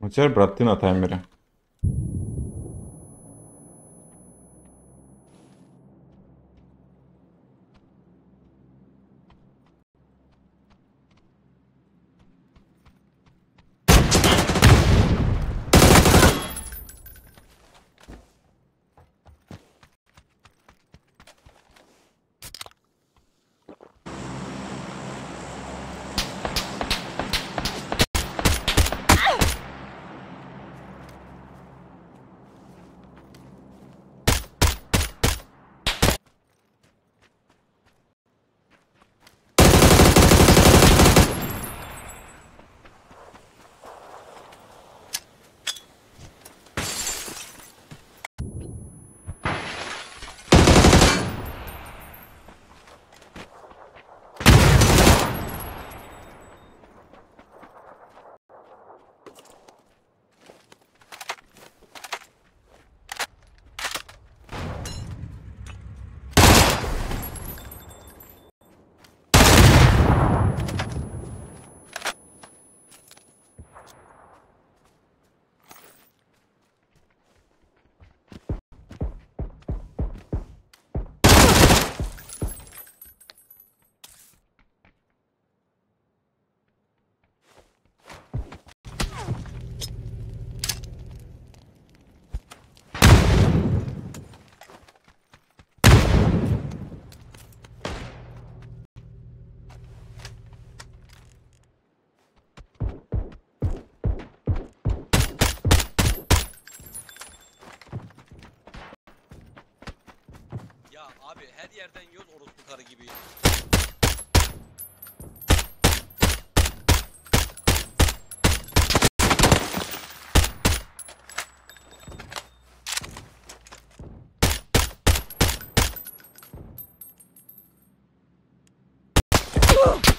У тебя, брат, ты на таймере. abi her yerden yoz orospu karı gibi. Oh!